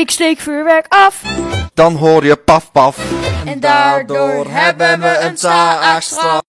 Ik steek vuurwerk af. Dan hoor je paf paf. En daardoor hebben we een taakstraf.